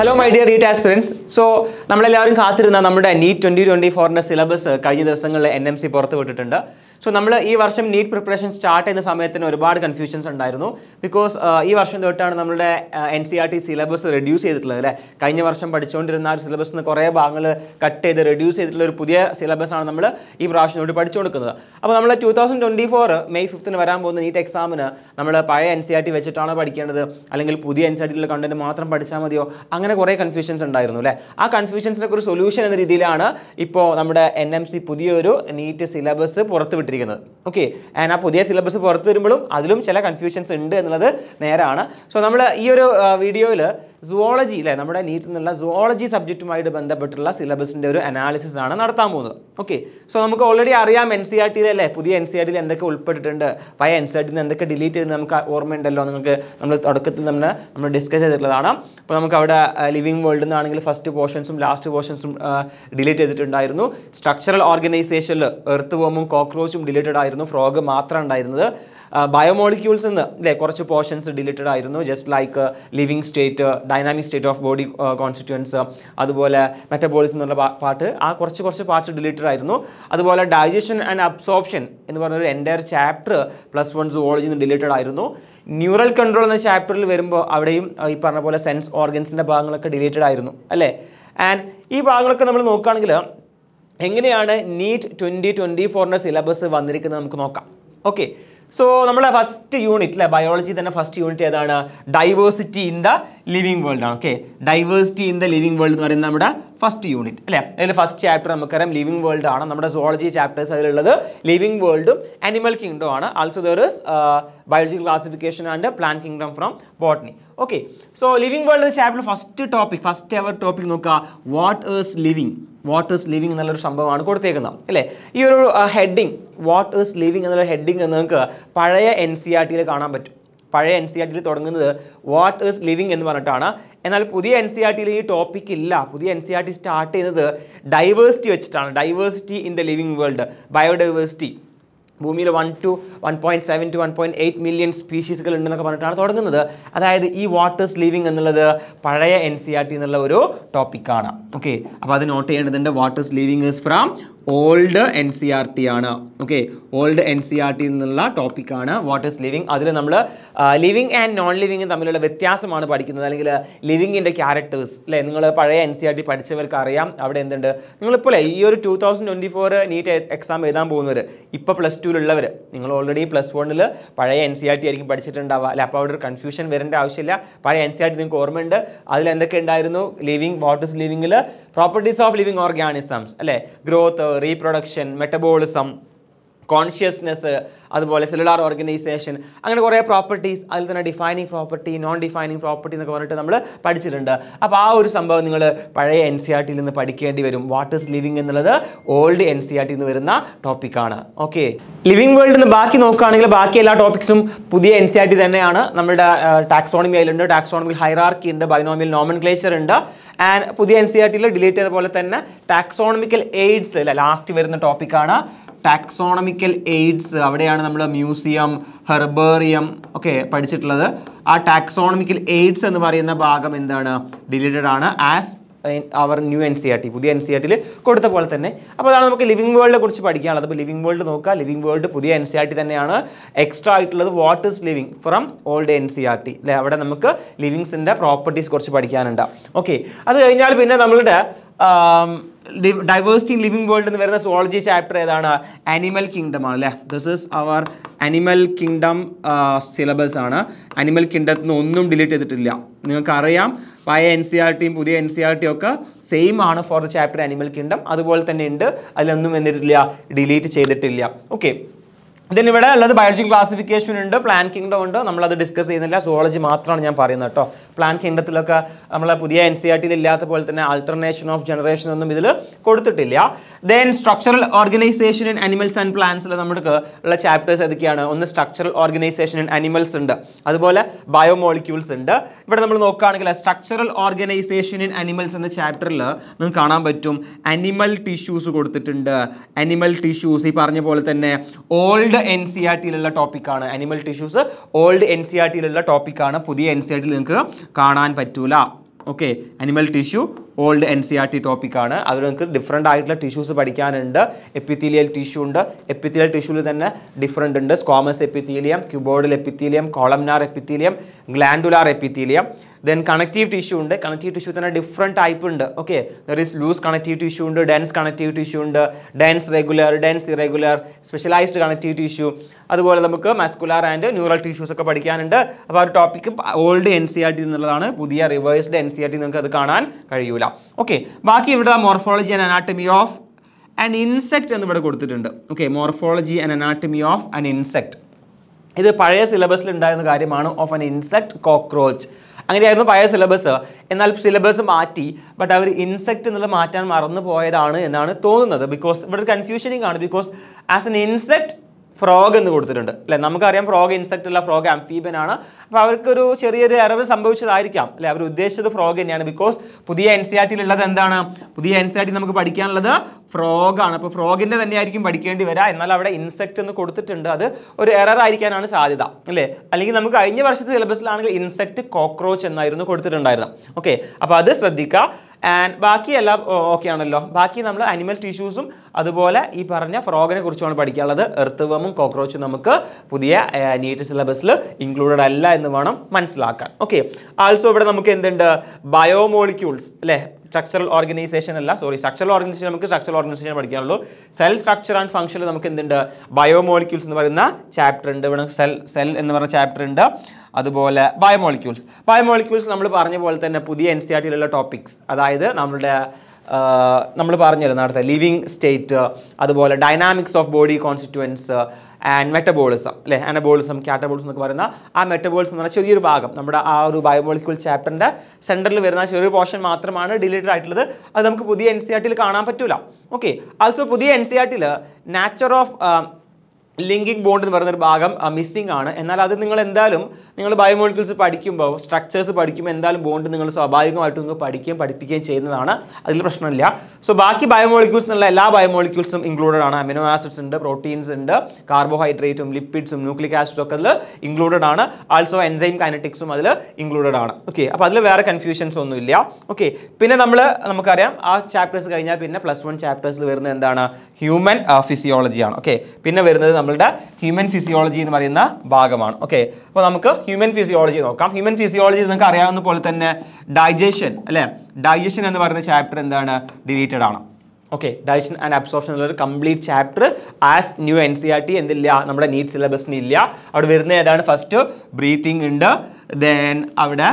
Hello my dear NEET aspirants so നമ്മളെല്ലാവരും കാത്തിരുന്ന നമ്മുടെ നീറ്റ് ട്വന്റി ട്വന്റി ഫോറിന്റെ സിലബസ് കഴിഞ്ഞ ദിവസങ്ങളിൽ എൻ എം സി പുറത്ത് വിട്ടിട്ടുണ്ട് സോ നമ്മൾ ഈ വർഷം നീറ്റ് പ്രിപ്പറേഷൻ സ്റ്റാർട്ട് ചെയ്യുന്ന സമയത്തിന് ഒരുപാട് കൺഫ്യൂഷൻസ് ഉണ്ടായിരുന്നു. ബിക്കോസ് ഈ വർഷം തൊട്ടാണ് നമ്മുടെ N C R T syllabus reduce ചെയ്തിട്ടുള്ളത് അല്ലേ? കഴിഞ്ഞ വർഷം പഠിച്ചുകൊണ്ടിരുന്ന ആ ഒരു സിലബസ് നിന്ന് കുറേ ഭാഗങ്ങൾ കട്ട് ചെയ്ത് റെഡ്യൂസ് ചെയ്തിട്ടുള്ള ഒരു പുതിയ സിലബസാണ് നമ്മൾ ഈ പ്രാവശ്യം തൊട്ട് പഠിച്ചു കൊടുക്കുന്നത് അപ്പോൾ നമ്മൾ two thousand twenty four May ഫിഫ്ത്തിന് വരാൻ പോകുന്ന നീറ്റ് എക്സാമിന് നമ്മൾ പഴയ എൻ സി ആർ ടി വെച്ചിട്ടാണോ പഠിക്കേണ്ടത്? അല്ലെങ്കിൽ പുതിയ എൻ സി ആർ ടിയിലെ കണ്ടന്റ് മാത്രം പഠിച്ചാൽ മതിയോ? അങ്ങനെ കുറേ കൺഫ്യൂഷൻസ് ഉണ്ടായിരുന്നു അല്ലേ? ആ കൺഫ്യൂഷൻസിനൊക്കെ ഒരു സൊല്യൂഷൻ എന്ന രീതിയിലാണ് ഇപ്പോൾ നമ്മുടെ എൻ എം സി പുതിയൊരു നീറ്റ് സിലബസ് പുറത്ത് വിട്ടിരിക്കുന്നത് ഓക്കെ ആൻഡ് ആ പുതിയ സിലബസ് പുറത്ത് വരുമ്പോഴും അതിലും ചില കൺഫ്യൂഷൻസ് ഉണ്ട് എന്നുള്ളത് നേരാണ്. സോ നമ്മൾ ഈ ഒരു വീഡിയോയിൽ സുവോളജി അല്ലേ നമ്മുടെ നീറ്റിൽ നിന്നുള്ള സുവോളജി സബ്ജക്റ്റുമായിട്ട് ബന്ധപ്പെട്ടുള്ള സിലബസിന്റെ ഒരു അനാലിസിസ് ആണ് നടത്താൻ പോകുന്നത്. ഓക്കെ സോ നമുക്ക് ഓൾറെഡി അറിയാം എൻ സി ആർ ടിയിലല്ലേ പുതിയ എൻ സി ആർ ടിയിൽ എന്തൊക്കെ ഉൾപ്പെട്ടിട്ടുണ്ട്? പഴയ എൻ സി ആർ ടിയിൽ നിന്ന് എന്തൊക്കെ ഡിലീറ്റ് ചെയ്ത് നമുക്ക് ഓർമ്മയുണ്ടല്ലോ? നിങ്ങൾക്ക് നമ്മൾ തുടക്കത്തിൽ നമ്മൾ നമ്മൾ ഡിസ്കസ് ചെയ്തിട്ടുള്ളതാണ്. അപ്പോൾ നമുക്ക് അവിടെ ലിവിങ് വേൾഡിൽ നിന്നാണെങ്കിൽ ഫസ്റ്റ് പോർഷൻസും ലാസ്റ്റ് പോർഷൻസും ഡിലീറ്റ് ചെയ്തിട്ടുണ്ടായിരുന്നു. സ്ട്രക്ചറൽ ഓർഗനൈസേഷനിൽ എർത്ത് വോമും കോക്രോച്ചും ഡിലീറ്റഡ് ആയിരുന്നു. ഫ്രോഗ് മാത്രം ഉണ്ടായിരുന്നത്. ബയോമോളിക്യൂൾസ് എന്ന് അല്ലേ കുറച്ച് പോർഷൻസ് ഡിലീറ്റഡ് ആയിരുന്നു. Just like living state dynamic state of body constituents അതുപോലെ മെറ്റബോളിസം എന്നുള്ള പാർട്ട് ആ കുറച്ച് കുറച്ച് പാർട്സ് ഡിലീറ്റഡ് ആയിരുന്നു. അതുപോലെ ഡൈജഷൻ ആൻഡ് അബ്സോർപ്ഷൻ എന്ന് പറഞ്ഞൊരു entire chapter plus one zoology നിന്ന് ഡിലീറ്റഡ് ആയിരുന്നു. ന്യൂറൽ കൺട്രോൾ എന്ന ചാപ്റ്ററിൽ വരുമ്പോൾ അവിടെയും ഈ പറഞ്ഞ പോലെ സെൻസ് ഓർഗൻസിന്റെ ഭാഗങ്ങളൊക്കെ ഡിലീറ്റഡ് ആയിരുന്നു അല്ലേ? ആൻഡ് ഈ ഭാഗങ്ങളൊക്കെ നമ്മൾ നോക്കുകയാണെങ്കിൽ എങ്ങനെയാണ് നീറ്റ് ട്വന്റി ട്വന്റി ഫോറിന്റെ സിലബസ് വന്നിരിക്കുന്നത് നമുക്ക് നോക്കാം. ഓക്കെ സോ നമ്മളെ ഫസ്റ്റ് യൂണിറ്റ് അല്ലേ ബയോളജി തന്നെ ഫസ്റ്റ് യൂണിറ്റ് ഏതാണ്? Diversity in the living world ആണ് okay diversity in the living world എന്ന് പറയുന്നത് നമ്മുടെ ഫസ്റ്റ് യൂണിറ്റ് അല്ലേ? അതിൽ ഫസ്റ്റ് ചാപ്റ്റർ നമുക്കറിയാം ലിവിങ് വേൾഡ് ആണ്. നമ്മുടെ സോളജി ചാപ്റ്റേഴ്സ് അതിലുള്ളത് ലിവിങ് വേൾഡും അനിമൽ കിങ്ഡം ആണ്. Also there is biological classification and plant kingdom from botany okay so living world chapter first topic first our topic നോക്കുക what is living what is living എന്നുള്ളൊരു സംഭവമാണ് കൊടുത്തേക്കുന്നത്. അല്ലേ? ഈ ഒരു ഹെഡിങ് വാട്ട് ഈസ് ലിവിങ് എന്നുള്ള heading നിങ്ങൾക്ക് പഴയ എൻ സി ആർ ടിയിൽ കാണാൻ പറ്റും. പഴയ എൻ സി ആർ ടിയിൽ തുടങ്ങുന്നത് വാട്ട് ഈസ് ലിവിങ് എന്ന് പറഞ്ഞിട്ടാണ്. എന്നാൽ പുതിയ എൻ സി ആർ ടിയിൽ ഈ ടോപ്പിക് ഇല്ല. പുതിയ N C R T start ചെയ്യുന്നത് ഡൈവേഴ്സിറ്റി വെച്ചിട്ടാണ്. Diversity in the living world biodiversity ഭൂമിയിൽ one two one point seven two one point eight million സ്പീഷീസുകൾ ഉണ്ടെന്നൊക്കെ പറഞ്ഞിട്ടാണ് തുടങ്ങുന്നത്. അതായത് ഈ വാട്ടേഴ്സ് ലിവിങ് എന്നുള്ളത് പഴയ എൻ സി ആർ ടി എന്നുള്ള ഒരു ടോപ്പിക്കാണ് ഓക്കെ അപ്പോൾ അത് നോട്ട് ചെയ്യേണ്ടതുണ്ട്. What's living is from old N C R T ആണ്. Okay old N C R T എന്നുള്ള ടോപ്പിക്കാണ് വാട്ട് ഇസ് ലിവിങ് അതിൽ നമ്മൾ ലിവിങ് ആൻഡ് നോൺ ലിവിങ് തമ്മിലുള്ള വ്യത്യാസമാണ് പഠിക്കുന്നത്. അല്ലെങ്കിൽ ലിവിങ്ങിന്റെ ക്യാരക്ടേഴ്സ് അല്ലേ നിങ്ങൾ പഴയ എൻ സി ആർ ടി പഠിച്ചവർക്ക് അറിയാം. അവിടെ എന്തുണ്ട്? നിങ്ങളിപ്പോൾ ഈ ഒരു two thousand twenty four NEET exam എഴുതാൻ പോകുന്നവർ ഇപ്പോൾ പ്ലസ് ടുവിലുള്ളവർ നിങ്ങൾ ഓൾറെഡി പ്ലസ് വണ്ണിൽ പഴയ എൻ സി ആർ ടി ആയിരിക്കും പഠിച്ചിട്ടുണ്ടാവുക. അല്ലെ അപ്പോൾ അവിടെ ഒരു കൺഫ്യൂഷൻ വരേണ്ട ആവശ്യമില്ല. പഴയ എൻ സി ആർ ടി നിങ്ങൾക്ക് ഓർമ്മയുണ്ട്. അതിൽ എന്തൊക്കെ ഉണ്ടായിരുന്നു? ലിവിങ് വാട്ട് ഈസ് ലിവിങ്ങിൽ പ്രോപ്പർട്ടീസ് ഓഫ് ലിവിങ് ഓർഗാനിസംസ് അല്ലേ? ഗ്രോത്ത് റീപ്രൊഡക്ഷൻ മെറ്റബോളിസം കോൺഷ്യസ്നെസ് അതുപോലെ സെല്ലുലാർ ഓർഗനൈസേഷൻ അങ്ങനെ കുറേ പ്രോപ്പർട്ടീസ് അതിൽ തന്നെ defining property non defining property എന്നൊക്കെ പറഞ്ഞിട്ട് നമ്മൾ പഠിച്ചിട്ടുണ്ട്. അപ്പോൾ ആ ഒരു സംഭവം നിങ്ങൾ പഴയ എൻ സി ആർ ടിയിൽ നിന്ന് പഠിക്കേണ്ടി വരും. വാട്ട് ഈസ് ലിവിങ് എന്നുള്ളത് ഓൾഡ് എൻ സി ആർ ടിയിൽ നിന്ന് വരുന്ന ടോപ്പിക്കാണ് ഓക്കെ ലിവിങ് വേൾഡ് നിന്ന് ബാക്കി നോക്കുകയാണെങ്കിൽ ബാക്കി എല്ലാ ടോപ്പിക്സും പുതിയ എൻ സി ആർ ടി തന്നെയാണ്. നമ്മുടെ ടാക്സോണമി അതിലുണ്ട്. ടാക്സോണമി ഹൈറാർക്കി ഉണ്ട്. ബൈനോമിയൽ നോമൻ ക്ലേച്ചർ ഉണ്ട്. ആൻഡ് പുതിയ എൻ സി ആർ ടിയിൽ ഡിലീറ്റ് ചെയ്ത പോലെ തന്നെ ടാക്സോണമിക്കൽ എയ്ഡ്സ് അല്ല ലാസ്റ്റ് വരുന്ന ടോപ്പിക്കാണ് ടാക്സോണമിക്കൽ എയ്ഡ്സ് അവിടെയാണ് നമ്മൾ മ്യൂസിയം ഹെർബേറിയം ഒക്കെ പഠിച്ചിട്ടുള്ളത്. ആ ടാക്സോണമിക്കൽ എയ്ഡ്സ് എന്ന് പറയുന്ന ഭാഗം എന്താണ്? ഡിലീറ്റഡ് ആണ്. As our new N C R T പുതിയ എൻ സി ആർ ടിയിൽ കൊടുത്ത പോലെ തന്നെ. അപ്പോൾ അതാണ് നമുക്ക് ലിവിങ് വേൾഡിനെ കുറിച്ച് പഠിക്കാനുള്ളത്. അപ്പോൾ ലിവിങ് വേൾഡ് നോക്കുക. ലിവിങ് വേൾഡ് പുതിയ എൻ സി ആർ ടി തന്നെയാണ്. എക്സ്ട്രാ ആയിട്ടുള്ളത് what is living from old N C R T അല്ലെ? അവിടെ നമുക്ക് ലിവിങ്സിന്റെ പ്രോപ്പർട്ടീസ് കുറച്ച് പഠിക്കാനുണ്ടാവും ഓക്കെ അത് കഴിഞ്ഞാൽ പിന്നെ നമ്മളുടെ ഡൈവേഴ്സിറ്റി ഇൻ ലിവിംഗ് വേൾഡ് എന്ന് വരുന്ന സോളജി ചാപ്റ്റർ ഏതാണ്? അനിമൽ കിങ്ഡം ആണ് അല്ലേ? This is our animal kingdom syllabus ആണ്. അനിമൽ കിങ്ഡത്തിൽ നിന്ന് ഒന്നും ഡിലീറ്റ് ചെയ്തിട്ടില്ല. നിങ്ങൾക്കറിയാം പഴയ എൻ സി ആർ ടിയും പുതിയ എൻ സി ആർ ടിയും ഒക്കെ സെയിം ആണ് for the chapter animal kingdom അതുപോലെ തന്നെ ഉണ്ട്. അതിലൊന്നും എന്നിട്ടില്ല ഡിലീറ്റ് ചെയ്തിട്ടില്ല. ഓക്കെ ഇതിന് ഇവിടെ ഉള്ളത് ബയോളജി ക്ലാസിഫിക്കേഷൻ ഉണ്ട് പ്ലാൻ കിങ്ഡം ഉണ്ട്. നമ്മളത് ഡിസ്കസ് ചെയ്യുന്നില്ല. സോളജി മാത്രമാണ് ഞാൻ പറയുന്നത് കേട്ടോ. പ്ലാൻ കിങ്ഡത്തിലൊക്കെ നമ്മളെ പുതിയ എൻ സി ആർ ടിയിൽ ഇല്ലാത്ത പോലെ തന്നെ ആൾട്ടർനേഷൻ ഓഫ് ജനറേഷൻ ഒന്നും ഇതിൽ കൊടുത്തിട്ടില്ല. Then structural organisation in animals and പ്ലാന്റ്സിൽ നമുക്ക് ഉള്ള ചാപ്റ്റേഴ്സ് ഏതൊക്കെയാണ്? ഒന്ന് സ്ട്രക്ചറൽ ഓർഗനൈസേഷൻ ഇൻ അനിമൽസ് ഉണ്ട്. അതുപോലെ ബയോമോളിക്യൂൾസ് ഉണ്ട്. ഇവിടെ നമ്മൾ നോക്കുകയാണെങ്കിൽ സ്ട്രക്ചറൽ ഓർഗനൈസേഷൻ ഇൻ അനിമൽസ് എന്ന ചാപ്റ്ററിൽ നിങ്ങൾക്ക് കാണാൻ പറ്റും. അനിമൽ ടിഷ്യൂസ് കൊടുത്തിട്ടുണ്ട്. അനിമൽ ടിഷ്യൂസ് ഈ പറഞ്ഞ പോലെ തന്നെ ഓൾഡ് എൻ സി ആർ ടിയിലുള്ള ടോപ്പിക്കാണ് animal tissues old N C R ടിയിലുള്ള ടോപ്പിക്കാണ് പുതിയ എൻ സി ആർ ടിയിൽ നിങ്ങൾക്ക് കാണാൻ പറ്റൂല. Okay animal tissue old N C R T ടോപ്പിക്കാണ് അതിൽ നിങ്ങൾക്ക് ഡിഫറെന്റ് ആയിട്ടുള്ള ടിഷ്യൂസ് പഠിക്കാനുണ്ട്. എപ്പിത്തീലിയൽ ടിഷ്യൂ ഉണ്ട്. എപ്പിത്തീലിയൽ ടിഷ്യൂവിൽ തന്നെ ഡിഫറെന്റ് ഉണ്ട്. Squamous epithelium cuboidal epithelium columnar epithelium glandular epithelium then connective tissue ഉണ്ട്. കണക്റ്റീവ് ടിഷ്യൂ തന്നെ ഡിഫറെന്റ് ടൈപ്പ് ഉണ്ട്. Okay there is loose connective tissue ഉണ്ട് ഡെൻസ് കണക്റ്റീവ് ടിഷ്യൂ ഉണ്ട് dense regular dense irregular specialised connective tissue അതുപോലെ നമുക്ക് muscular and neural tissues ഒക്കെ പഠിക്കാനുണ്ട്. അപ്പോൾ ആ ഒരു topic old N C R T എന്നുള്ളതാണ്. പുതിയ revised N C R T നിങ്ങൾക്ക് അത് കാണാൻ കഴിയൂല. ഓക്കെ ബാക്കി ഇവിടെ morphology and anatomy of an insect എന്ന് ഇവിടെ കൊടുത്തിട്ടുണ്ട്. Okay morphology and anatomy of an insect ഇത് പഴയ സിലബസിൽ ഉണ്ടായിരുന്ന കാര്യമാണ് ഓഫ് ആൻ ഇൻസെക്ട് കോക്രോച്ച് അങ്ങനെയായിരുന്നു പഴയ സിലബസ് എന്നാൽ സിലബസ് മാറ്റി ബട്ട് അവർ ഇൻസെക്ട് എന്നുള്ളത് മാറ്റാൻ മറന്നു പോയതാണ് എന്നാണ് തോന്നുന്നത്. ബിക്കോസ് ഇവിടെ കൺഫ്യൂഷനിങ് ആണ് because as an insect frog എന്ന് കൊടുത്തിട്ടുണ്ട്. അല്ലെ? നമുക്കറിയാം ഫ്രോഗ് ഇൻസെക്റ്റ് അല്ല ഫ്രോഗ് ആംഫീബൻ ആണ്. അപ്പോൾ അവർക്കൊരു ചെറിയൊരു എറവ് സംഭവിച്ചതായിരിക്കാം. അല്ലെ? അവർ ഉദ്ദേശിച്ചത് ഫ്രോഗ് തന്നെയാണ്. ബിക്കോസ് പുതിയ എൻ സി ആർ ടിയിൽ ഉള്ളത് എന്താണ്? പുതിയ എൻ സി ആർ ടി നമുക്ക് പഠിക്കാനുള്ളത് ഫ്രോഗ് ആണ്. അപ്പോൾ ഫ്രോഗിന്റെ തന്നെയായിരിക്കും പഠിക്കേണ്ടി വരിക. എന്നാൽ അവിടെ ഇൻസെക്ട് എന്ന് കൊടുത്തിട്ടുണ്ട്. അത് ഒരു എറർ ആയിരിക്കാനാണ് സാധ്യത. അല്ലേ? അല്ലെങ്കിൽ നമുക്ക് കഴിഞ്ഞ വർഷത്തെ സിലബസിലാണെങ്കിൽ ഇൻസെക്ട് കോക്രോച്ച് എന്നായിരുന്നു കൊടുത്തിട്ടുണ്ടായിരുന്നത്. ഓക്കെ അപ്പോൾ അത് ശ്രദ്ധിക്കുക. ആൻഡ് ബാക്കി എല്ലാം ഓക്കെ ആണല്ലോ. ബാക്കി നമ്മൾ അനിമൽ ടിഷ്യൂസും അതുപോലെ ഈ പറഞ്ഞ ഫ്രോഗിനെ കുറിച്ചുമാണ് പഠിക്കാനുള്ളത്. എർത്തുവമും കോക്രോച്ചും നമുക്ക് പുതിയ നീറ്റ് സിലബസിൽ ഇൻക്ലൂഡഡ് അല്ല എന്ന് വേണം മനസ്സിലാക്കാൻ. ഓക്കെ ആൾസോ ഇവിടെ നമുക്ക് എന്തുണ്ട്? ബയോമോളിക്യൂൾസ് അല്ലേ? സ്ട്രക്ചറൽ ഓർഗനൈസേഷൻ അല്ല സോറി സ്ട്രക്ചറൽ ഓർഗനൈസേഷൻ നമുക്ക് സ്ട്രക്ചറൽ ഓർഗനൈസേഷൻ പഠിക്കാനുള്ളൂ. സെൽ സ്ട്രക്ചർ ആൻഡ് ഫംഗ്ഷനിൽ നമുക്ക് എന്തുണ്ട്? ബയോമോളിക്യൂൾസ് എന്ന് പറയുന്ന ചാപ്റ്റർ ഉണ്ട്. ഇവിടെ സെൽ സെൽ എന്ന് പറഞ്ഞ ചാപ്റ്റർ ഉണ്ട്. അതുപോലെ ബയോമോളിക്യൂൾസ് ബയോമോളിക്യൂൾസ് നമ്മൾ പറഞ്ഞ പോലെ തന്നെ പുതിയ എൻ സി ആർ ടിയിലുള്ള ടോപ്പിക്സ് അതായത് നമ്മളുടെ നമ്മൾ പറഞ്ഞിരുന്നു അടുത്ത ലിവിങ് സ്റ്റേറ്റ് അതുപോലെ dynamics of body constituents and metabolism അല്ലേ? അനബോളിസം കാറ്റബോളിസം എന്നൊക്കെ പറയുന്ന ആ മെറ്റബോളിസം എന്ന് പറഞ്ഞാൽ ചെറിയൊരു ഭാഗം. നമ്മുടെ ആ ഒരു ബയോമോളിക്യൂൾ ചാപ്റ്ററിന്റെ സെന്ററിൽ വരുന്ന ചെറിയൊരു പോർഷൻ മാത്രമാണ് ഡിലീറ്റഡ് ആയിട്ടുള്ളത്. അത് നമുക്ക് പുതിയ എൻ സി ആർ ടിയിൽ കാണാൻ പറ്റൂല. ഓക്കെ ആൾസോ പുതിയ എൻ സി ആർ ടിയിൽ നാച്ചർ ഓഫ് ലിങ്കിങ് ബോണ്ട് എന്ന് പറയുന്നൊരു ഭാഗം മിസ്സിംഗ് ആണ്. എന്നാൽ അത് നിങ്ങൾ എന്തായാലും നിങ്ങൾ ബയോമോളിക്യൂൾസ് പഠിക്കുമ്പോൾ സ്ട്രക്ചേഴ്സ് പഠിക്കുമ്പോൾ എന്തായാലും ബോണ്ട് നിങ്ങൾ സ്വാഭാവികമായിട്ടും നിങ്ങൾ പഠിക്കുകയും പഠിപ്പിക്കുകയും ചെയ്യുന്നതാണ്. അതിൽ പ്രശ്നമില്ല. സോ ബാക്കി ബയോമോളിക്യൂൾസ് എന്നുള്ള എല്ലാ ബയോമോളിക്യൂൾസും ഇൻക്ലൂഡഡ് ആണ്. അമിനോ ആസിഡ്സ് ഉണ്ട് പ്രോട്ടീൻസ് ഉണ്ട് കാർബോഹൈഡ്രേറ്റും ലിപ്പിഡ്സും ന്യൂക്ലിക് ആസിഡും ഒക്കെ അതിൽ ഇൻക്ലൂഡഡ് ആണ്. ആൾസോ എൻസൈം കൈനറ്റിക്സും അതിൽ ഇൻക്ലൂഡഡ് ആണ്. ഓക്കെ അപ്പോൾ അതിൽ വേറെ കൺഫ്യൂഷൻസ് ഒന്നുമില്ല. ഓക്കെ പിന്നെ നമ്മൾ നമുക്കറിയാം ആ ചാപ്റ്റേഴ്സ് കഴിഞ്ഞാൽ പിന്നെ പ്ലസ് വൺ ചാപ്റ്റേഴ്സിൽ വരുന്നത് എന്താണ്? ഹ്യൂമൻ ഫിസിയോളജിയാണ് ഓക്കെ പിന്നെ വരുന്നത് നമ്മളുടെ ഹ്യൂമൻ ഫിസിയോളജി എന്ന് പറയുന്ന ഭാഗമാണ്. ഓക്കെ അപ്പോൾ നമുക്ക് ഹ്യൂമൻ ഫിസിയോളജി നോക്കാം. ഹ്യൂമൻ ഫിസിയോളജി നിങ്ങൾക്ക് അറിയാവുന്ന പോലെ തന്നെ ഡൈജഷൻ അല്ലേ? ഡൈജഷൻ എന്ന് പറയുന്ന ചാപ്റ്റർ എന്താണ്? ഡിലീറ്റഡ് ആണ്. ഓക്കെ ഡൈജഷൻ ആൻഡ് അബ്സോർപ്ഷൻ എന്നുള്ളൊരു complete chapter as new N C R T എന്തില്ല നമ്മുടെ നീറ്റ് സിലബസിന് ഇല്ല. അവിടെ വരുന്ന ഏതാണ്? ഫസ്റ്റ് ബ്രീത്തിങ് ഉണ്ട്. ദെൻ അവിടെ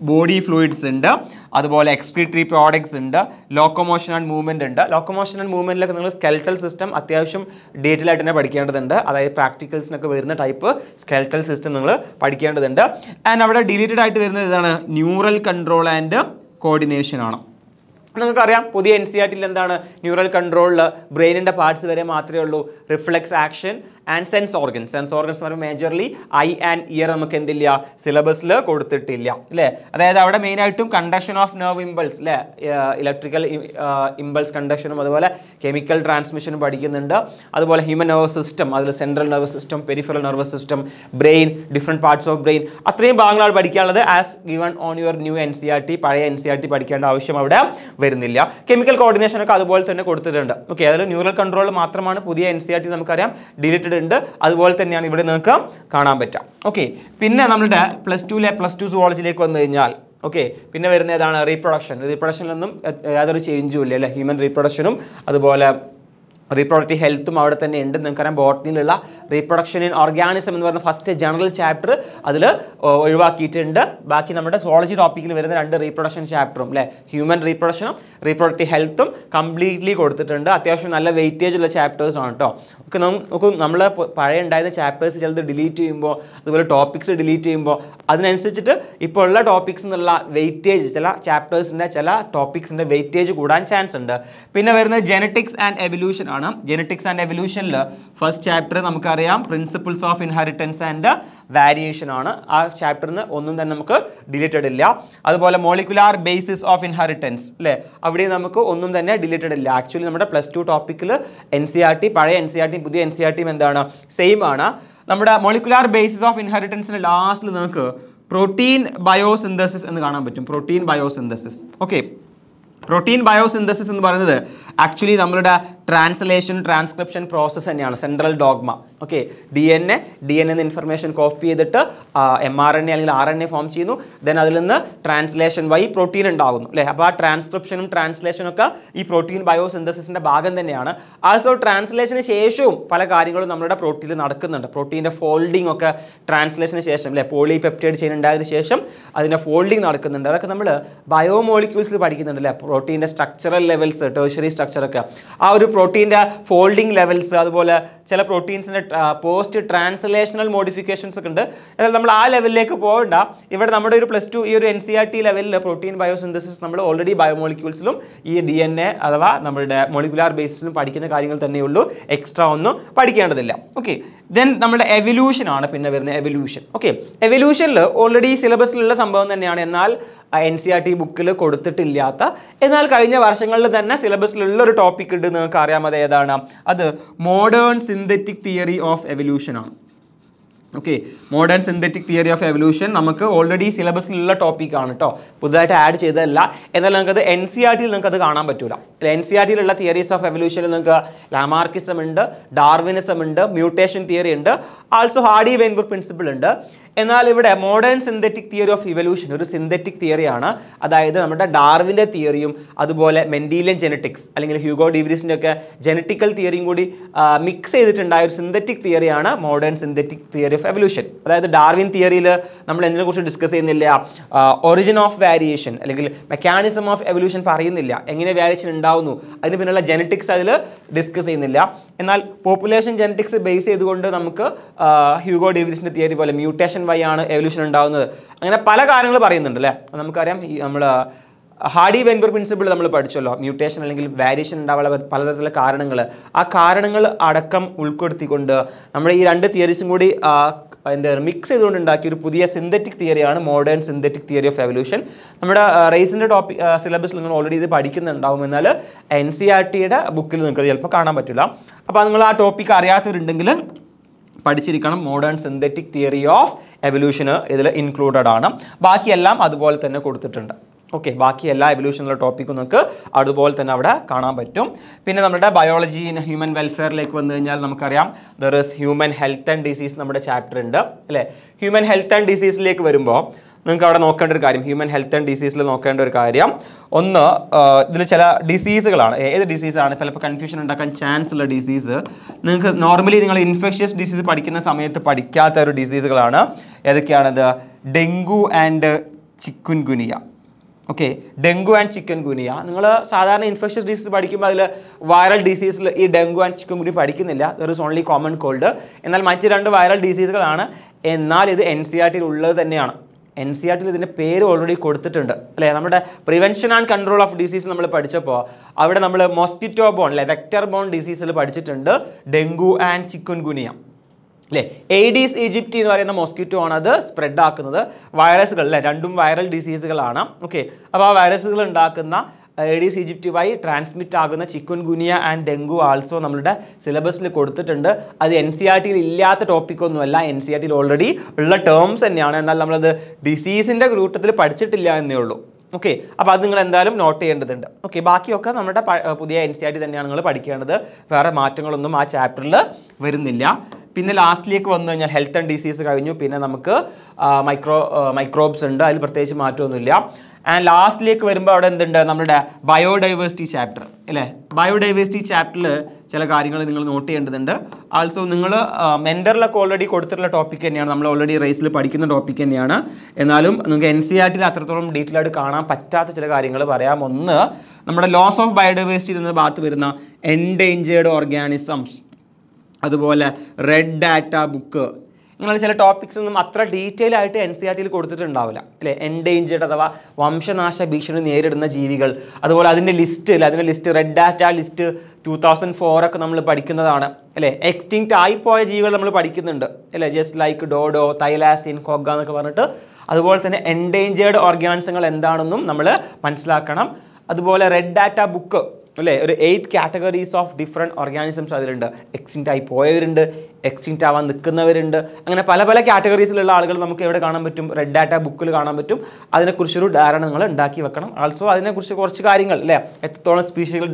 ബോഡി ഫ്ലൂയിഡ്സ് ഉണ്ട് അതുപോലെ എക്സ്ക്രീറ്ററി പ്രോഡക്ട്സ് ഉണ്ട് ലോക്കോമോഷൻ ആൻഡ് മൂവ്മെന്റ് ഉണ്ട്. ലോക്കോമോഷൻ ആൻഡ് മൂവ്മെന്റിലൊക്കെ നിങ്ങൾ സ്കെൽട്ടൽ സിസ്റ്റം അത്യാവശ്യം ഡീറ്റെയിൽ ആയിട്ട് തന്നെ പഠിക്കേണ്ടതുണ്ട്. അതായത് പ്രാക്ടിക്കൽസിനൊക്കെ വരുന്ന ടൈപ്പ് സ്കെൽട്ടൽ സിസ്റ്റം നിങ്ങൾ പഠിക്കേണ്ടതുണ്ട്. ആൻഡ് അവിടെ ഡിലീറ്റഡ് ആയിട്ട് വരുന്നത് ഇതാണ് ന്യൂറൽ കൺട്രോൾ ആൻഡ് കോർഡിനേഷൻ ആണ്. നിങ്ങൾക്കറിയാം പുതിയ എൻ സി ആർ ടിയിൽ എന്താണ് ന്യൂറൽ കൺട്രോളിൽ ബ്രെയിനിന്റെ പാർട്സ് വരെ മാത്രമേ ഉള്ളൂ. Reflex action and sense organs sense organs എന്ന് പറയുമ്പോൾ മേജർലി ഐ ആൻഡ് ഇയർ നമുക്ക് എന്തില്ല? സിലബസിൽ കൊടുത്തിട്ടില്ല. അല്ലേ അതായത് അവിടെ മെയിനായിട്ടും കണ്ടക്ഷൻ ഓഫ് നെർവ് ഇമ്പൾസ് അല്ലേ ഇലക്ട്രിക്കൽ ഇമ്പൾസ് കണ്ടക്ഷനും അതുപോലെ കെമിക്കൽ ട്രാൻസ്മിഷനും പഠിക്കുന്നുണ്ട്. അതുപോലെ ഹ്യൂമൻ നെർവസ് സിസ്റ്റം അതിൽ central nervous system peripheral nervous system brain different parts of brain അത്രയും ഭാഗങ്ങളാണ് പഠിക്കാനുള്ളത് as given on your new N C R T പഴയ എൻ സി ആർ ടി പഠിക്കേണ്ട ആവശ്യം അവിടെ വരുന്നില്ല. കെമിക്കൽ കോർഡിനേഷൻ ഒക്കെ അതുപോലെ തന്നെ കൊടുത്തിട്ടുണ്ട്. ഓക്കെ അതിൽ ന്യൂറൽ കൺട്രോൾ മാത്രമാണ് പുതിയ എൻ സി ആർ ടി നമുക്കറിയാം. ഡിലീറ്റഡ് ഉണ്ട്. അതുപോലെ തന്നെയാണ് ഇവിടെ നിങ്ങൾക്ക് കാണാൻ പറ്റുക ഓക്കെ പിന്നെ നമ്മുടെ പ്ലസ് ടുവിലെ പ്ലസ് ടു സുവോളജിയിലേക്ക് വന്നു കഴിഞ്ഞാൽ ഓക്കെ പിന്നെ വരുന്ന ഏതാണ്? റീപ്രൊഡക്ഷൻ റീപ്രൊഡക്ഷനിലൊന്നും യാതൊരു ചേഞ്ചും ഇല്ല അല്ലേ? ഹ്യൂമൻ റീപ്രൊഡക്ഷനും അതുപോലെ റീപ്രൊഡക്റ്റീവ് ഹെൽത്തും അവിടെ തന്നെ ഉണ്ട്. നിങ്ങൾക്കറിയാം. ബോട്ടണിയിലുള്ള റീപ്രൊഡക്ഷൻ ഇൻ ഓർഗാനിസം എന്ന് പറയുന്ന ഫസ്റ്റ് ജനറൽ ചാപ്റ്റർ അതിൽ ഒഴിവാക്കിയിട്ടുണ്ട്. ബാക്കി നമ്മുടെ സോളജി ടോപ്പിക്കിൽ വരുന്ന രണ്ട് റീപ്രൊഡക്ഷൻ ചാപ്റ്ററും അല്ലേ? ഹ്യൂമൻ റീപ്രൊഡക്ഷനും റീപ്രൊഡക്റ്റീവ് ഹെൽത്തും കംപ്ലീറ്റ്ലി കൊടുത്തിട്ടുണ്ട്. അത്യാവശ്യം നല്ല വെയിറ്റേജ് ഉള്ള ചാപ്റ്റേഴ്സ് ആണ് കേട്ടോ ഒക്കെ നമുക്ക് നമ്മൾ പഴയ ഉണ്ടായിരുന്ന ചാപ്റ്റേഴ്സ് ചിലത് ഡിലീറ്റ് ചെയ്യുമ്പോൾ അതുപോലെ ടോപ്പിക്സ് ഡിലീറ്റ് ചെയ്യുമ്പോൾ അതിനനുസരിച്ചിട്ട് ഇപ്പോൾ ഉള്ള ടോപ്പിക്സ് എന്നുള്ള വെയിറ്റേജ് ചില ചാപ്റ്റേഴ്സിന്റെ ചില ടോപ്പിക്സിന്റെ വെയിറ്റേജ് കൂടാൻ ചാൻസ് ഉണ്ട്. പിന്നെ വരുന്നത് genetics and evolution genetics and എവല്യൂഷനിൽ first chapter നമുക്കറിയാം. Principles of inheritance and variation ആണ്. ആ ചാപ്റ്ററിന് ഒന്നും തന്നെ നമുക്ക് ഡിലീറ്റഡ് ഇല്ല. അതുപോലെ മോളിക്കുലാർ ബേസിസ് ഓഫ് ഇൻഹെറിറ്റൻസ് അല്ലേ അവിടെ നമുക്ക് ഒന്നും തന്നെ ഡിലീറ്റഡ് ഇല്ല. ആക്ച്വലി നമ്മുടെ പ്ലസ് ടു ടോപ്പിക്കിൽ എൻ സി ആർ ടി പഴയ എൻ സി ആർ ടി പുതിയ എൻ സി ആർ ടിയും എന്താണ്? സെയിം ആണ്. നമ്മുടെ മോളിക്കുലാർ ബേസിസ് ഓഫ് ഇൻഹെറിറ്റൻസിന് ലാസ്റ്റിൽ നമുക്ക് പ്രോട്ടീൻ ബയോസിന്തസിസ് എന്ന് കാണാൻ പറ്റും. Protein biosynthesis okay protein biosynthesis എന്ന് പറയുന്നത് ആക്ച്വലി നമ്മളുടെ ട്രാൻസ്ലേഷൻ ട്രാൻസ്ക്രിപ്ഷൻ പ്രോസസ്സ് തന്നെയാണ് central dogma okay D N A D N എന്ന ഇൻഫർമേഷൻ കോപ്പി ചെയ്തിട്ട് എം ആർ എൻ എ അല്ലെങ്കിൽ ആർ എൻ എ ഫോം ചെയ്യുന്നു. ദെൻ അതിൽ നിന്ന് ട്രാൻസ്ലേഷൻ വഴി പ്രോട്ടീൻ ഉണ്ടാകുന്നു അല്ലേ? അപ്പോൾ ആ ട്രാൻസ്ക്രിപ്ഷനും ട്രാൻസ്ലേഷനും ഒക്കെ ഈ പ്രോട്ടീൻ ബയോസിന്തസിസിന്റെ ഭാഗം തന്നെയാണ്. ആൾസോ ട്രാൻസ്ലേഷന് ശേഷവും പല കാര്യങ്ങളും നമ്മുടെ പ്രോട്ടീനിൽ നടക്കുന്നുണ്ട്. പ്രോട്ടീന്റെ ഫോൾഡിംഗ് ഒക്കെ ട്രാൻസ്ലേഷന് ശേഷം അല്ലേ? പോളിപെപ്റ്റൈഡ് ചെയിൻ ഉണ്ടായതിനു ശേഷം അതിന്റെ ഫോൾഡിംഗ് നടക്കുന്നുണ്ട്. അതൊക്കെ നമ്മൾ ബയോമോളിക്യൂൾസിൽ പഠിക്കുന്നുണ്ട് അല്ലേ? പ്രോട്ടീന്റെ സ്ട്രക്ചറൽ ലെവൽസ് ടേഴ്ഷറി സ്ട്രക്ചറൊക്കെ ആ ഒരു പ്രോട്ടീന്റെ ഫോൾഡിങ് ലെവൽസ് അതുപോലെ ചില പ്രോട്ടീൻസിന്റെ പോസ്റ്റ് ട്രാൻസ്ലേഷണൽ മോഡിഫിക്കേഷൻസ് ഒക്കെ ഉണ്ട്. എന്നാൽ നമ്മൾ ആ ലെവലിലേക്ക് പോകണ്ട. ഇവിടെ നമ്മുടെ ഒരു പ്ലസ് ടു ഈ ഒരു എൻ സി ആർ ടി ലെവലിൽ പ്രോട്ടീൻ ബയോസിന്തസിസ് നമ്മൾ ഓൾറെഡി ബയോമോളിക്യൂൾസിലും ഈ ഡി എൻ എ അഥവാ നമ്മുടെ മോളിക്കുലാർ ബേസിസിലും പഠിക്കുന്ന കാര്യങ്ങൾ തന്നെയുള്ളൂ എക്സ്ട്രാ ഒന്നും പഠിക്കേണ്ടതില്ല. ഓക്കെ ദെൻ നമ്മുടെ എവല്യൂഷനാണ് പിന്നെ വരുന്ന എവല്യൂഷൻ ഓക്കെ എവല്യൂഷനിൽ ഓൾറെഡി സിലബസിലുള്ള സംഭവം തന്നെയാണ്. എന്നാൽ എൻ സി ആർ ടി ബുക്കിൽ കൊടുത്തിട്ടില്ലാത്ത. എന്നാൽ കഴിഞ്ഞ വർഷങ്ങളിൽ തന്നെ സിലബസിലുള്ള ഒരു ടോപ്പിക് ഉണ്ട് നിങ്ങൾക്ക് അറിയാം അത് ഏതാണ്? അത് modern synthetic theory of evolution ആണ്. Okay modern synthetic theory of evolution നമുക്ക് ഓൾറെഡി സിലബസിലുള്ള ടോപ്പിക്കാണ് കേട്ടോ പുതുതായിട്ട് ആഡ് ചെയ്തതല്ല. എന്നാൽ നമുക്കത് എൻ സി ആർ ടിയിൽ നിങ്ങൾക്ക് അത് കാണാൻ പറ്റൂല. എൻ സി ആർ ടിയിലുള്ള തിയറീസ് ഓഫ് എവല്യൂഷനിൽ നിങ്ങൾക്ക് ലാമാർക്കിസം ഉണ്ട് ഡാർവിനിസം ഉണ്ട് മ്യൂട്ടേഷൻ തിയറി ഉണ്ട്. ആൾസോ ഹാർഡി വെയിൻബർഗ് പ്രിൻസിപ്പിൾ ഉണ്ട്. എന്നാൽ ഇവിടെ modern synthetic theory of evolution ഒരു സിന്തറ്റിക് തിയറിയാണ് അതായത് നമ്മുടെ ഡാർവിന്റെ തിയറിയും അതുപോലെ മെൻഡീലിയൻ ജെനറ്റിക്സ് അല്ലെങ്കിൽ ഹ്യൂഗോ ഡിവിരീസിന്റെ ഒക്കെ ജെനറ്റിക്കൽ തിയറിയും കൂടി മിക്സ് ചെയ്തിട്ടുണ്ടായ ഒരു synthetic തിയറിയാണ് modern synthetic theory of evolution അതായത് ഡാർവിൻ തിയറിയിൽ നമ്മൾ എന്തിനെക്കുറിച്ച് ഡിസ്കസ് ചെയ്യുന്നില്ല? ഒറിജിൻ ഓഫ് വാരിയേഷൻ അല്ലെങ്കിൽ മെക്കാനിസം ഓഫ് എവല്യൂഷൻ പറയുന്നില്ല. എങ്ങനെ വാരിയേഷൻ ഉണ്ടാവുന്നു? അതിന് പിന്നുള്ള ജെനറ്റിക്സ് അതിൽ ഡിസ്കസ് ചെയ്യുന്നില്ല. എന്നാൽ പോപ്പുലേഷൻ ജെനറ്റിക്സ് ബേസ് ചെയ്തുകൊണ്ട് നമുക്ക് ഹ്യൂഗോ ഡേവിസിന്റെ തിയറി പോലെ മ്യൂട്ടേഷൻ വഴിയാണ് എവല്യൂഷൻ ഉണ്ടാകുന്നത് അങ്ങനെ പല കാര്യങ്ങൾ പറയുന്നുണ്ട് അല്ലേ? നമുക്കറിയാം ഈ നമ്മൾ ഹാഡി വെൻബർ പ്രിൻസിപ്പിൾ നമ്മൾ പഠിച്ചല്ലോ. മ്യൂട്ടേഷൻ അല്ലെങ്കിൽ വാരിയേഷൻ ഉണ്ടാവാനുള്ള പലതരത്തിലുള്ള കാരണങ്ങൾ ആ കാരണങ്ങൾ അടക്കം ഉൾപ്പെടുത്തിക്കൊണ്ട് നമ്മൾ ഈ രണ്ട് തിയറീസും കൂടി എന്താ മിക്സ് ചെയ്തുകൊണ്ട് ഉണ്ടാക്കിയ ഒരു പുതിയ synthetic തിയറിയാണ് modern synthetic theory of evolution നമ്മുടെ റേസിന്റെ ടോപ്പിക് സിലബസിൽ നിങ്ങൾ ഓൾറെഡി ഇത് പഠിക്കുന്നുണ്ടാവും. എന്നാൽ എൻ സി ആർ ടിയുടെ ബുക്കിൽ നിങ്ങൾക്ക് ചിലപ്പോൾ കാണാൻ പറ്റില്ല. അപ്പോൾ നിങ്ങൾ ആ ടോപ്പിക്ക് അറിയാത്തവരുണ്ടെങ്കിൽ പഠിച്ചിരിക്കണം. മോഡേൺ സിന്തറ്റിക് തിയറി ഓഫ് എവല്യൂഷന് ഇതിൽ ഇൻക്ലൂഡഡ് ആണ്. ബാക്കിയെല്ലാം അതുപോലെ തന്നെ കൊടുത്തിട്ടുണ്ട്. ഓക്കെ ബാക്കി എല്ലാ എവല്യൂഷനുള്ള ടോപ്പിക്കും നമുക്ക് അതുപോലെ തന്നെ അവിടെ കാണാൻ പറ്റും. പിന്നെ നമ്മുടെ ബയോളജി ഇൻ ഹ്യൂമൻ വെൽഫെയറിലേക്ക് വന്നു കഴിഞ്ഞാൽ നമുക്കറിയാം there is human health and disease നമ്മുടെ ചാപ്റ്റർ ഉണ്ട്. അല്ലേ? ഹ്യൂമൻ ഹെൽത്ത് ആൻഡ് ഡിസീസിലേക്ക് വരുമ്പോൾ നിങ്ങൾക്ക് അവിടെ നോക്കേണ്ട ഒരു കാര്യം. ഹ്യൂമൻ ഹെൽത്ത് ആൻഡ് ഡിസീസിൽ നോക്കേണ്ട ഒരു കാര്യം. ഒന്ന് ഇതിൽ ചില ഡിസീസുകളാണ് ഏത് ഡിസീസാണ് ചിലപ്പോൾ കൺഫ്യൂഷൻ ഉണ്ടാക്കാൻ ചാൻസ് ഉള്ള ഡിസീസ് നിങ്ങൾക്ക് നോർമലി നിങ്ങൾ ഇൻഫെക്ഷ്യസ് ഡിസീസ് പഠിക്കുന്ന സമയത്ത് പഠിക്കാത്ത ഒരു ഡിസീസുകളാണ് ഏതൊക്കെയാണത്? Dengue and chikungunya okay dengue and chikungunya നിങ്ങൾ സാധാരണ ഇൻഫെക്ഷ്യസ് ഡിസീസ് പഠിക്കുമ്പോൾ അതിൽ വൈറൽ ഡിസീസിൽ ഈ ഡെങ്കു ആൻഡ് ചിക്കൻ ഗുനി പഠിക്കുന്നില്ല. There is only common cold എന്നാൽ മറ്റ് രണ്ട് വൈറൽ ഡിസീസുകളാണ് എന്നാൽ ഇത് എൻ സി ആർ ടിയിൽ ഉള്ളത് തന്നെയാണ്. എൻ സി ആർ ടിയിൽ ഇതിന്റെ പേര് ഓൾറെഡി കൊടുത്തിട്ടുണ്ട്. അല്ലേ? നമ്മുടെ prevention and control of disease നമ്മൾ പഠിച്ചപ്പോൾ അവിടെ നമ്മൾ മോസ്കിറ്റോ ബോൺ അല്ലെ വെക്ടർ ബോൺ ഡിസീസിൽ പഠിച്ചിട്ടുണ്ട് ഡെങ്കു ആൻഡ് ചിക്കുൻ ഗുനിയ അല്ലേ? എയ്ഡീസ് ഈജിപ്റ്റി എന്ന് പറയുന്ന മോസ്കിറ്റോ ആണ് അത് സ്പ്രെഡ് ആക്കുന്നത്. വൈറസുകൾ അല്ലേ? രണ്ടും വൈറൽ ഡിസീസുകളാണ് ഓക്കെ അപ്പോൾ ആ വൈറസുകൾ ഉണ്ടാക്കുന്ന എയ്ഡീസ് ഈജിപ്റ്റ് വഴി ട്രാൻസ്മിറ്റ് ആകുന്ന chikungunya and dengue also നമ്മളുടെ സിലബസിൽ കൊടുത്തിട്ടുണ്ട്. അത് എൻ സി ആർ ടിയിൽ ഇല്ലാത്ത ടോപ്പിക്കൊന്നുമല്ല എൻ സി ആർ ടിയിൽ ഓൾറെഡി ഉള്ള ടേംസ് തന്നെയാണ്. എന്നാൽ നമ്മളത് ഡിസീസിന്റെ കൂട്ടത്തിൽ പഠിച്ചിട്ടില്ല എന്നേ ഉള്ളൂ. ഓക്കെ അപ്പോൾ അത് നിങ്ങൾ എന്തായാലും നോട്ട് ചെയ്യേണ്ടതുണ്ട്. ഓക്കെ ബാക്കിയൊക്കെ നമ്മുടെ പുതിയ എൻ സി ആർ ടി തന്നെയാണ് നിങ്ങൾ പഠിക്കേണ്ടത്. വേറെ മാറ്റങ്ങളൊന്നും ആ ചാപ്റ്ററിൽ വരുന്നില്ല. പിന്നെ ലാസ്റ്റിലേക്ക് വന്നു കഴിഞ്ഞാൽ ഹെൽത്ത് ആൻഡ് ഡിസീസ് കഴിഞ്ഞു. പിന്നെ നമുക്ക് മൈക്രോ മൈക്രോബ്സ് ഉണ്ട്. അതിൽ പ്രത്യേകിച്ച് മാറ്റമൊന്നുമില്ല. ആൻഡ് ലാസ്റ്റിലേക്ക് വരുമ്പോൾ അവിടെ എന്തുണ്ട്? നമ്മുടെ ബയോഡൈവേഴ്സിറ്റി ചാപ്റ്റർ അല്ലേ ബയോഡൈവേഴ്സിറ്റി ചാപ്റ്ററിൽ ചില കാര്യങ്ങൾ നിങ്ങൾ നോട്ട് ചെയ്യേണ്ടതുണ്ട്. ആൾസോ നിങ്ങൾ മെന്ററിലൊക്കെ ഓൾറെഡി കൊടുത്തിട്ടുള്ള ടോപ്പിക് തന്നെയാണ്. നമ്മൾ ഓൾറെഡി റേസിൽ പഠിക്കുന്ന ടോപ്പിക് തന്നെയാണ്. എന്നാലും നിങ്ങൾക്ക് എൻ സി ആർ ടിയിൽ അത്രത്തോളം ഡീറ്റെയിൽ ആയിട്ട് കാണാൻ പറ്റാത്ത ചില കാര്യങ്ങൾ പറയാം. ഒന്ന് നമ്മുടെ ലോസ് ഓഫ് ബയോഡൈവേഴ്സിറ്റി എന്ന ഭാഗത്ത് വരുന്ന എൻഡേഞ്ചേർഡ് ഓർഗാനിസംസ് അതുപോലെ റെഡ് ഡാറ്റ ബുക്ക് ഇങ്ങനെ ചില ടോപ്പിക്സ് ഒന്നും അത്ര ഡീറ്റെയിൽ ആയിട്ട് എൻ സി ആർ ടിയിൽ കൊടുത്തിട്ടുണ്ടാവില്ല. അല്ലേ? എൻഡേഞ്ചേർഡ് അഥവാ വംശനാശ ഭീഷണി നേരിടുന്ന ജീവികൾ. അതുപോലെ അതിന്റെ ലിസ്റ്റ് അല്ലേ അതിന്റെ list red data list two thousand four ഒക്കെ നമ്മൾ പഠിക്കുന്നതാണ്. അല്ലേ? എക്സ്റ്റിങ്ക്റ്റ് ആയിപ്പോയ ജീവികൾ നമ്മൾ പഠിക്കുന്നുണ്ട്. അല്ലേ? Just like dodo thylacine quagga എന്നൊക്കെ പറഞ്ഞിട്ട്. അതുപോലെ തന്നെ എൻഡേഞ്ചേർഡ് ഓർഗാനിസങ്ങൾ എന്താണെന്നും നമ്മൾ മനസ്സിലാക്കണം. അതുപോലെ റെഡ് ഡാറ്റ ബുക്ക് അല്ലേ? ഒരു eight categories of different organisms അതിലുണ്ട്. എക്സ്റ്റിങ്ക്റ്റ് ആയി പോയവരുണ്ട്. എക്സ്റ്റിങ്റ്റ് ആവാൻ നിൽക്കുന്നവരുണ്ട്. അങ്ങനെ പല പല കാറ്റഗറീസിലുള്ള ആളുകൾ നമുക്ക് എവിടെ കാണാൻ പറ്റും? റെഡ് ഡാറ്റ ബുക്കിൽ കാണാൻ പറ്റും. അതിനെക്കുറിച്ചൊരു ധാരണ നിങ്ങൾ ഉണ്ടാക്കി വെക്കണം. ആൾസോ അതിനെക്കുറിച്ച് കുറച്ച് കാര്യങ്ങൾ അല്ലേ? എത്രത്തോളം സ്പീഷികൾ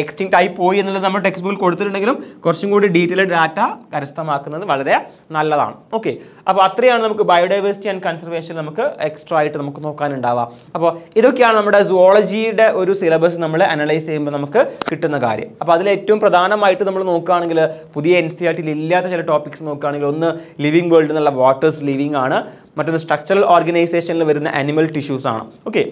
എക്സ്റ്റിങ്റ്റ് ആയി പോയി എന്നുള്ളത് നമ്മൾ ടെക്സ്റ്റ് ബുക്കിൽ കൊടുത്തിട്ടുണ്ടെങ്കിലും കുറച്ചും കൂടി ഡീറ്റെയിൽഡ് ഡാറ്റ കരസ്ഥമാക്കുന്നത് വളരെ നല്ലതാണ്. ഓക്കെ അപ്പോൾ അത്രയാണ് നമുക്ക് ബയോഡൈവേഴ്സിറ്റി ആൻഡ് കൺസർവേഷൻ നമുക്ക് എക്സ്ട്രാ ആയിട്ട് നമുക്ക് നോക്കാനുണ്ടാവുക അപ്പോൾ ഇതൊക്കെയാണ് നമ്മുടെ സുവോളജിയുടെ ഒരു സിലബസ് നമ്മൾ അനലൈസ് ചെയ്യുമ്പോൾ നമുക്ക് കിട്ടുന്ന കാര്യം. അപ്പോൾ അതിൽ ഏറ്റവും പ്രധാനമായിട്ട് നമ്മൾ നോക്കുകയാണെങ്കിൽ പുതിയ എൻ സി ആർ ഇല്ലാത്ത ചില ടോപ്പിക്സ് നോക്കുകയാണെങ്കിൽ ഒന്ന് ലിവിങ് വേൾഡ് എന്നുള്ള വാട്ടേഴ്സ് ലിവിങ് ആണ്. മറ്റൊന്ന് സ്ട്രക്ചറൽ ഓർഗനൈസേഷനിൽ വരുന്ന അനിമൽ ടിഷ്യൂസ് ആണ്. ഓക്കെ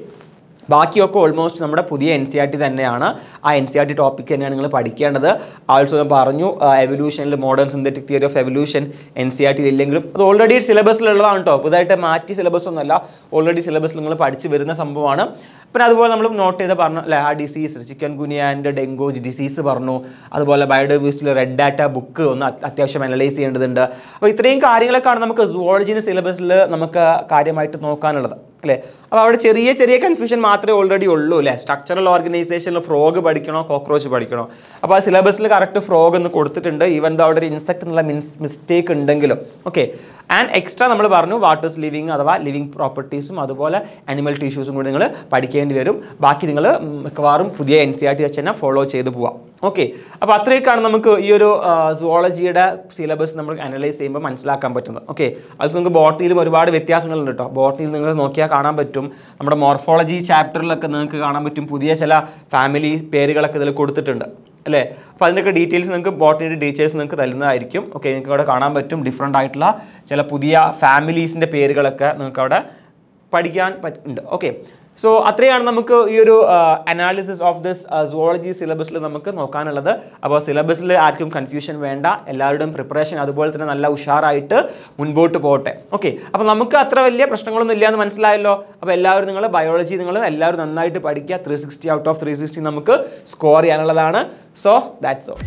ബാക്കിയൊക്കെ ഓൾമോസ്റ്റ് നമ്മുടെ പുതിയ എൻ സി ആർ ടി തന്നെയാണ്. ആ N C R T topic തന്നെയാണ് നിങ്ങൾ പഠിക്കേണ്ടത്. ആൾസോ ഞാൻ പറഞ്ഞു എവല്യൂഷനിൽ modern synthetic theory of evolution N C R T ഇല്ലെങ്കിലും അത് ഓൾറെഡി സിലബസിലുള്ളതാണ് കേട്ടോ പുതുതായിട്ട് മാറ്റി സിലബസ് ഒന്നുമല്ല ഓൾറെഡി സിലബസിൽ നിങ്ങൾ പഠിച്ചു വരുന്ന സംഭവമാണ്. പിന്നെ അതുപോലെ നമ്മൾ നോട്ട് ചെയ്ത് പറഞ്ഞു അല്ലെ ആ disease chikungunya and dengue disease പറഞ്ഞു. അതുപോലെ ബയോഡൈവേഴ്സിറ്റിയിൽ റെഡ് ഡാറ്റ ബുക്ക് ഒന്ന് അത്യാവശ്യം അനലൈസ് ചെയ്യേണ്ടതുണ്ട്. അപ്പോൾ ഇത്രയും കാര്യങ്ങളൊക്കെയാണ് നമുക്ക് സുവോളജിന്റെ സിലബസിൽ നമുക്ക് കാര്യമായിട്ട് നോക്കാനുള്ളത്. അല്ലേ? അപ്പോൾ അവിടെ ചെറിയ ചെറിയ കൺഫ്യൂഷൻ മാത്രമേ ഓൾറെഡി ഉള്ളൂ അല്ലേ? സ്ട്രക്ചറൽ ഓർഗനൈസേഷനിൽ ഫ്രോഗ് പഠിക്കണോ കോക്രോച്ച് പഠിക്കണോ? അപ്പോൾ ആ സിലബസിൽ കറക്റ്റ് ഫ്രോഗ് എന്ന് കൊടുത്തിട്ടുണ്ട് ഈവൻ ദോ അവിടെ ഒരു ഇൻസെക്ട് എന്നുള്ള മിൻസ് മിസ്റ്റേക്ക് ഉണ്ടെങ്കിലും. ഓക്കെ ആൻഡ് എക്സ്ട്രാ നമ്മൾ പറഞ്ഞു വാട്ടേഴ്സ് ലിവിങ് അഥവാ ലിവിങ് പ്രോപ്പർട്ടീസും അതുപോലെ അനിമൽ ടിഷ്യൂസും കൂടി നിങ്ങൾ പഠിക്കേണ്ടി വരും. ബാക്കി നിങ്ങൾ മിക്കവാറും പുതിയ എൻ സി ആർ ടി വെച്ച് തന്നെ ഫോളോ ചെയ്ത് പോവാം. ഓക്കെ അപ്പോൾ അത്രയൊക്കെയാണ് നമുക്ക് ഈ ഒരു സുവോളജിയുടെ സിലബസ് നമ്മൾ അനലൈസ് ചെയ്യുമ്പോൾ മനസ്സിലാക്കാൻ പറ്റുന്നത്. ഓക്കെ അത് നിങ്ങൾക്ക് ബോട്ടണിയിലും ഒരുപാട് വ്യത്യാസങ്ങളുണ്ട് കേട്ടോ ബോട്ടണിയിൽ നിങ്ങൾ നോക്കിയാൽ കാണാൻ പറ്റും. നമ്മുടെ മോർഫോളജി ചാപ്റ്ററിലൊക്കെ നിങ്ങൾക്ക് കാണാൻ പറ്റും. പുതിയ ചില ഫാമിലി പേരുകളൊക്കെ ഇതിൽ കൊടുത്തിട്ടുണ്ട്. അല്ലേ? അപ്പോൾ അതിന്റെയൊക്കെ ഡീറ്റെയിൽസ് നിങ്ങൾക്ക് ബോട്ടണിയുടെ ഡീറ്റെയിൽസ് നിങ്ങൾക്ക് തരുന്നതായിരിക്കും. ഓക്കെ നിങ്ങൾക്ക് അവിടെ കാണാൻ പറ്റും. ഡിഫറെന്റ് ആയിട്ടുള്ള ചില പുതിയ ഫാമിലീസിന്റെ പേരുകളൊക്കെ നിങ്ങൾക്ക് അവിടെ പഠിക്കാൻ പറ്റുന്നുണ്ട് ഓക്കെ സോ അത്രയാണ് നമുക്ക് ഈ ഒരു അനാലിസിസ് ഓഫ് ദിസ് സുവോളജി സിലബസിൽ നമുക്ക് നോക്കാനുള്ളത്. അപ്പോൾ സിലബസിൽ ആർക്കും കൺഫ്യൂഷൻ വേണ്ട. എല്ലാവരുടെയും പ്രിപ്പറേഷൻ അതുപോലെ തന്നെ നല്ല ഉഷാറായിട്ട് മുൻപോട്ട് പോകട്ടെ. ഓക്കെ അപ്പോൾ നമുക്ക് അത്ര വലിയ പ്രശ്നങ്ങളൊന്നും ഇല്ലയെന്ന് മനസ്സിലായല്ലോ? അപ്പോൾ എല്ലാവരും നിങ്ങൾ ബയോളജി നിങ്ങൾ എല്ലാവരും നന്നായിട്ട് പഠിക്കുക. Three sixty out of three sixty നമുക്ക് സ്കോർ ചെയ്യാനുള്ളതാണ്. So that's all